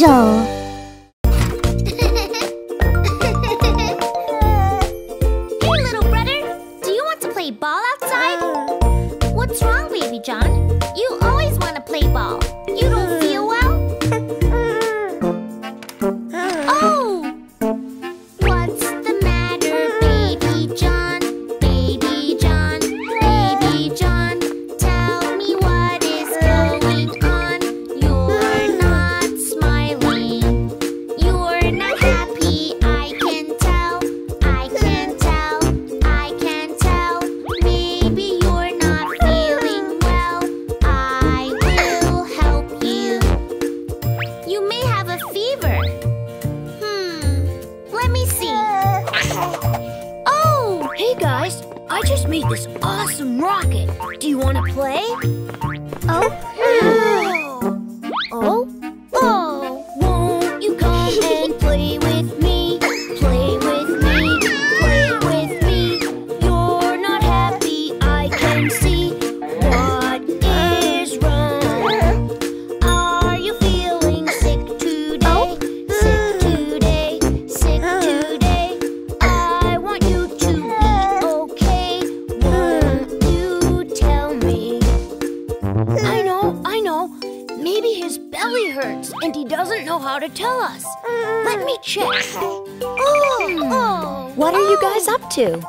じ。I just made this awesome rocket. Do you want to play? oh? Belly hurts and he doesn't know how to tell us. Mm. Let me check. Oh, oh, What are you guys up to?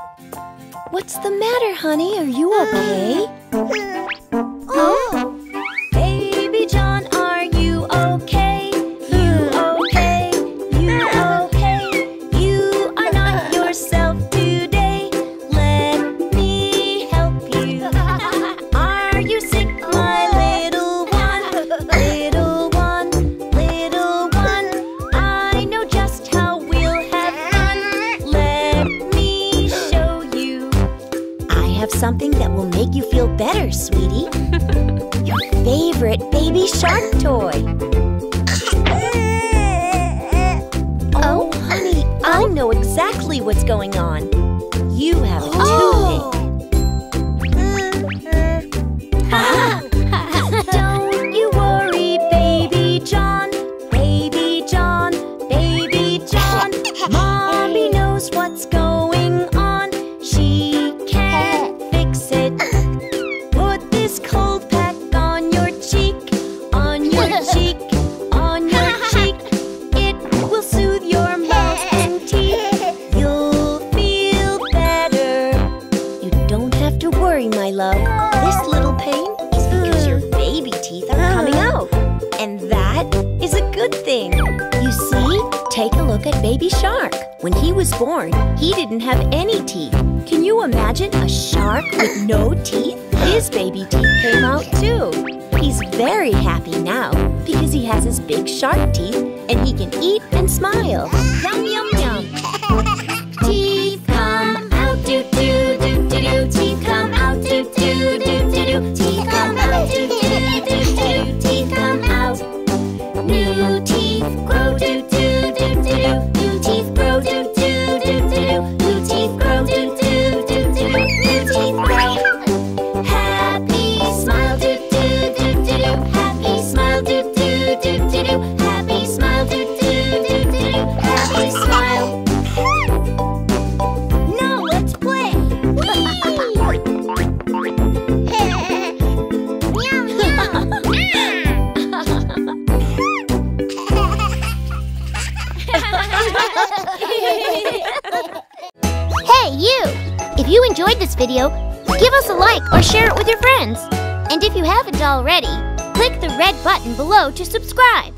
What's the matter, honey? Are you okay? Mm. Something that will make you feel better, sweetie. Your favorite baby shark toy. Oh, honey, I know exactly what's going on. You have a toothache. Don't have to worry, my love. This little pain is because your baby teeth are coming ah. out. And that is a good thing. You see, take a look at baby shark. When he was born, he didn't have any teeth. Can you imagine a shark with no teeth? His baby teeth came out too. He's very happy now because he has his big shark teeth and he can eat and smile. Yum, yum, Hey, you! If you enjoyed this video, give us a like or share it with your friends. And if you haven't already, click the red button below to subscribe.